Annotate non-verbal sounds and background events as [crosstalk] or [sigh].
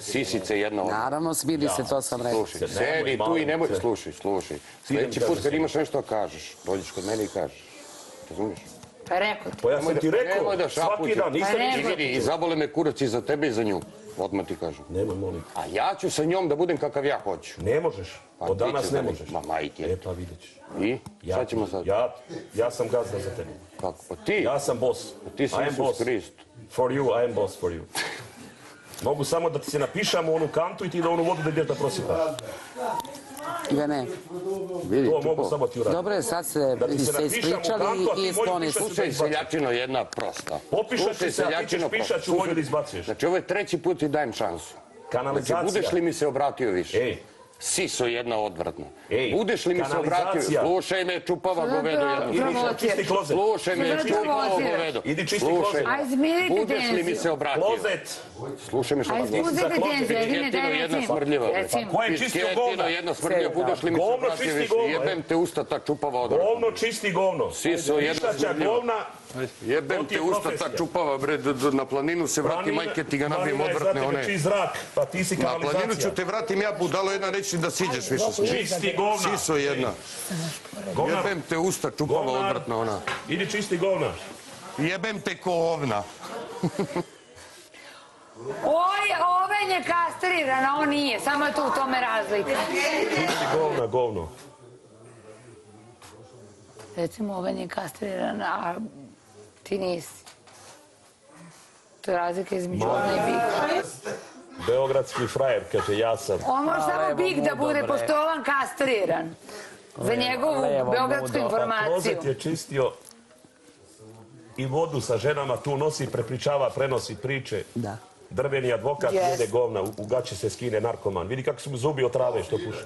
Sisice jedna od... Naravno, smiri se, to sam rekao. Slušaj, sedi tu i nemoj... Slušaj, slušaj. Sljedeći put kad imaš nešto da kažeš, dođeš kod mene i kažeš. Razumiješ? Pa rekao ti. Pa ja sam ti rekao, Nemoj da svaki dan, nisam Pa vidi, i zabole me kurac i za tebe i za nju. Odmah ti kažem. Nemoj, molim. A ja ću sa njom da budem kakav ja hoću. Ne možeš. Pa Od danas ne možeš. Ma majke. E pa vidjet ćeš. I? Ja, Šta ćemo sad? Ja, ja sam gazda za tebe. Kako? Pa ti? Ja sam boss. Ti si Isus. Krist. For you, I am boss for you. [laughs] Mogu samo da ti se napišam u onu kantu i ti da onu vodu da ideš da prosipaš. Ivane, Vidi, To mogu samo ti uraditi. dobro je, sad ste Da se u ispričali i skloni. Slušaj, seljačino jedna prosta. Ti se, a ti ćeš seljačino pišać prosta. u moju Slušaj, da izbacuješ. Znači, ovo je treći put ti dajem šansu. Kanalizacija. Znači, budeš li mi se obratio više? Ej. Siso jedna odvratna. Ej, budeš li mi se obratio? Slušaj me, čupava govedo jedno. Slušaj me, provociraš. govedo. Idi čisti Slušaj klozet. Budeš li mi se obratio? Klozet! Slušaj me što tenziju, jedine Pisketino jedna smrdljiva. Ko je čistio Pisketino govna? jedna smrdljiva, budeš li mi se obratio Jebem te usta ta čupava odvratna. Govno čisti govno. Siso jedna smrdljiva. Jebem te usta ta čupava, bre, na planinu se vrati, majke ti ga nabijem odvratne one. pa ti si Na planinu ću te vratim ja budalo jedna reći da siđeš više s njim. Čisti govna. Siso jedna. Govna. Jebem te usta čupava odvratna ona. Idi čisti govna. Jebem te ko ovna. Oj, oven je kastriran, a on nije. Samo je tu u tome razlika. Čisti govna, govno. Recimo, oven je kastriran, a ti nisi. To je razlika između ovna i bika. Beogradski frajer, kaže, ja sam. On može samo levo bik da bude, pošto je ovan kastriran. Za njegovu levo beogradsku mudo. informaciju. Klozet je čistio i vodu sa ženama, tu nosi, prepričava, prenosi priče. Da. Drveni advokat Yes. jede govna, u, gaće se skine narkoman. Vidi kako su mu zubi od trave što puše.